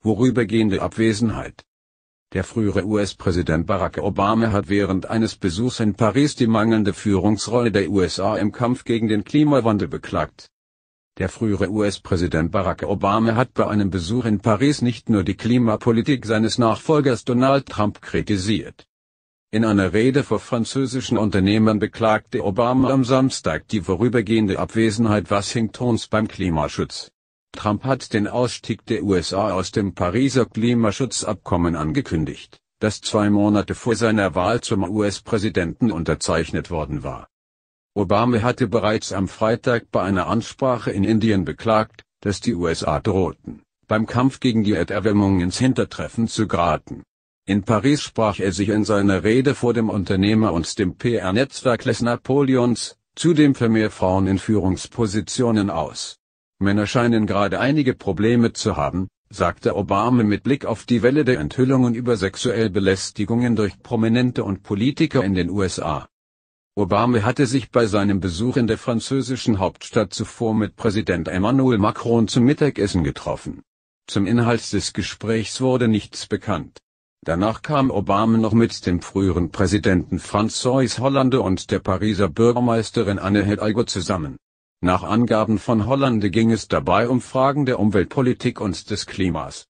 Vorübergehende Abwesenheit Der frühere US-Präsident Barack Obama hat während eines Besuchs in Paris die mangelnde Führungsrolle der USA im Kampf gegen den Klimawandel beklagt. Der frühere US-Präsident Barack Obama hat bei einem Besuch in Paris nicht nur die Klimapolitik seines Nachfolgers Donald Trump kritisiert. In einer Rede vor französischen Unternehmern beklagte Obama am Samstag die vorübergehende Abwesenheit Washingtons beim Klimaschutz. Trump hat den Ausstieg der USA aus dem Pariser Klimaschutzabkommen angekündigt, das zwei Monate vor seiner Wahl zum US-Präsidenten unterzeichnet worden war. Obama hatte bereits am Freitag bei einer Ansprache in Indien beklagt, dass die USA drohten, beim Kampf gegen die Erderwärmung ins Hintertreffen zu geraten. In Paris sprach er sich in seiner Rede vor dem Unternehmer und dem PR-Netzwerk Les Napoleons, zudem für mehr Frauen in Führungspositionen aus. Männer scheinen gerade einige Probleme zu haben, sagte Obama mit Blick auf die Welle der Enthüllungen über sexuelle Belästigungen durch Prominente und Politiker in den USA. Obama hatte sich bei seinem Besuch in der französischen Hauptstadt zuvor mit Präsident Emmanuel Macron zum Mittagessen getroffen. Zum Inhalt des Gesprächs wurde nichts bekannt. Danach kam Obama noch mit dem früheren Präsidenten François Hollande und der Pariser Bürgermeisterin Anne Hidalgo zusammen nach Angaben von Hollande ging es dabei um Fragen der Umweltpolitik und des Klimas